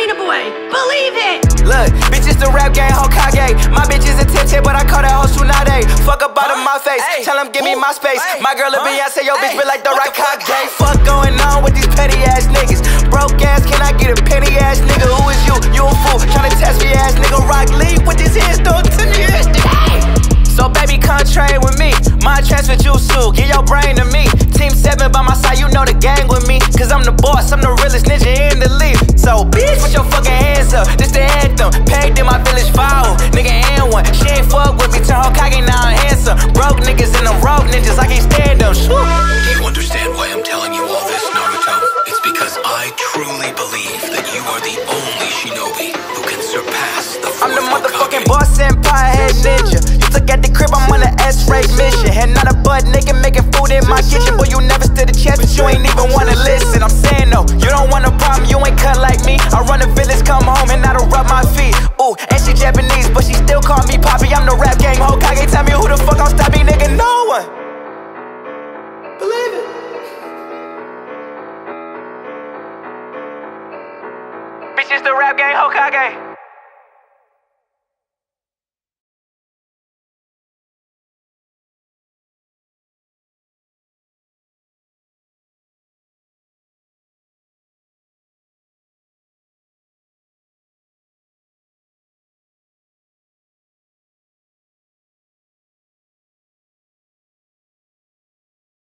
Arena Boy. Believe it! Look, bitches the rap game Hokage. My bitch is a 10 but I call that hoe Tsunade. Fuck up out of my face. Tell him give me my space. My girl a Beyonce, your bitch be like the Raikage. Fuck going on with these petty ass niggas. Broke ass, can I get a penny ass nigga? Who is you? You a fool. Tryna test me ass nigga. Rock Lee with his hands thrown to me. So baby, come trade with me. Mind Transfer Jutsu, get your brain to me. Team 7 by my side, you know the gang with me. Cause I'm the boss, turn Hokage now I'm handsome. Broke niggas and rogue ninjas, I can't stand them. Shoo. Do you understand why I'm telling you all this, Naruto? It's because I truly believe that you are the only shinobi who can surpass the fourth I'm the motherfucking boss senpai head ninja. You took at the crib, I'm on an S-Rank mission. Hinata butt nigga making food in my kitchen. Boy, you never stood a chance, the rap game Hokage.